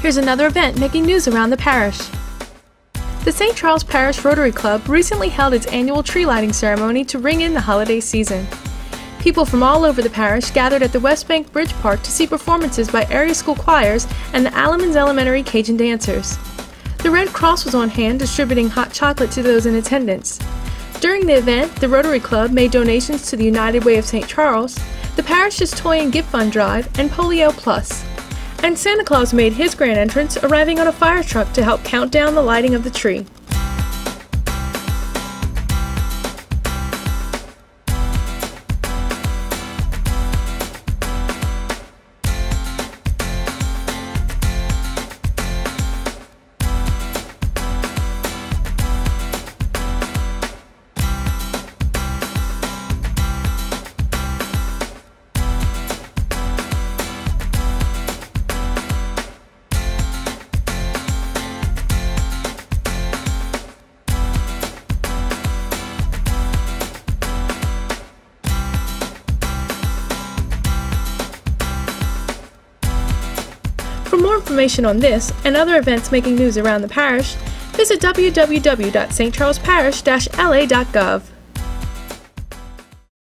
Here's another event making news around the parish. The St. Charles Parish Rotary Club recently held its annual tree lighting ceremony to ring in the holiday season. People from all over the parish gathered at the West Bank Bridge Park to see performances by area school choirs and the Allemands Elementary Cajun dancers. The Red Cross was on hand distributing hot chocolate to those in attendance. During the event, the Rotary Club made donations to the United Way of St. Charles, the parish's Toy and Gift Fund Drive, and Polio Plus. And Santa Claus made his grand entrance, arriving on a fire truck to help count down the lighting of the tree. More information on this and other events making news around the parish, visit www.stcharlesparish-la.gov.